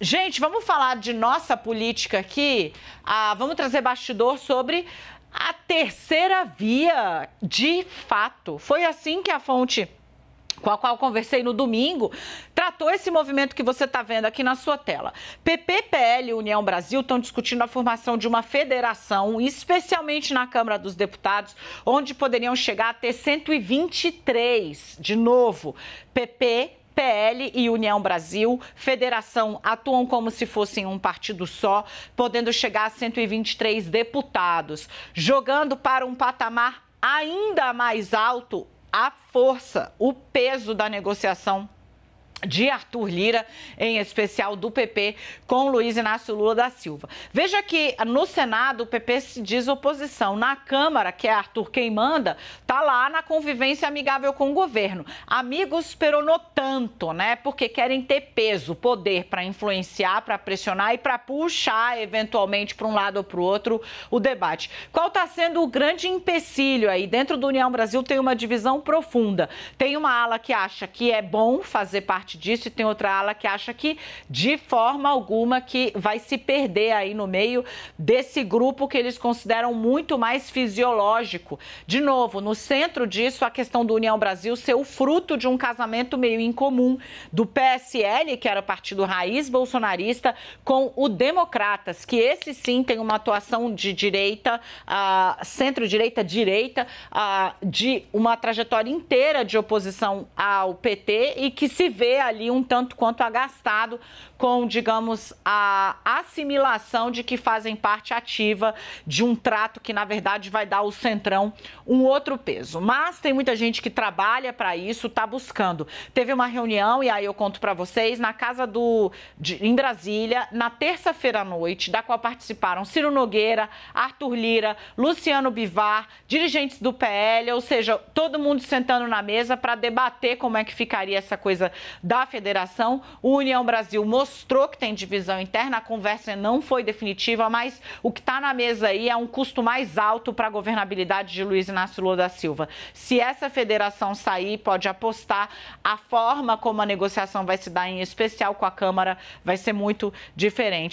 Gente, vamos falar de nossa política aqui. Ah, vamos trazer bastidor sobre a terceira via, de fato. Foi assim que a fonte com a qual conversei no domingo, tratou esse movimento que você está vendo aqui na sua tela. PP, PL e União Brasil estão discutindo a formação de uma federação, especialmente na Câmara dos Deputados, onde poderiam chegar a ter 123, de novo, PP, PL e União Brasil, federação, atuam como se fossem um partido só, podendo chegar a 123 deputados, jogando para um patamar ainda mais alto a força, o peso da negociação de Arthur Lira, em especial do PP, com Luiz Inácio Lula da Silva. Veja que no Senado o PP se diz oposição. Na Câmara, que é Arthur quem manda, tá lá na convivência amigável com o governo. Amigos peronou tanto, né? Porque querem ter peso, poder para influenciar, para pressionar e para puxar eventualmente para um lado ou para o outro o debate. Qual está sendo o grande empecilho aí? Dentro do União Brasil tem uma divisão profunda. Tem uma ala que acha que é bom fazer parte parte disso e tem outra ala que acha que de forma alguma que vai se perder aí no meio desse grupo que eles consideram muito mais fisiológico. De novo, no centro disso a questão do União Brasil ser o fruto de um casamento meio incomum do PSL, que era partido raiz bolsonarista, com o Democratas, que esse sim tem uma atuação de direita, uh, centro-direita, direita, uh, de uma trajetória inteira de oposição ao PT e que se vê ali um tanto quanto agastado com, digamos, a assimilação de que fazem parte ativa de um trato que, na verdade, vai dar ao Centrão um outro peso. Mas tem muita gente que trabalha para isso, está buscando. Teve uma reunião, e aí eu conto para vocês, na casa do. De, em Brasília, na terça-feira à noite, da qual participaram Ciro Nogueira, Arthur Lira, Luciano Bivar, dirigentes do PL, ou seja, todo mundo sentando na mesa para debater como é que ficaria essa coisa da federação. O União Brasil mostrou que tem divisão interna, a conversa não foi definitiva, mas o que está na mesa aí é um custo mais alto para a governabilidade de Luiz Inácio Lula da Silva. Se essa federação sair, pode apostar, a forma como a negociação vai se dar, em especial com a Câmara, vai ser muito diferente.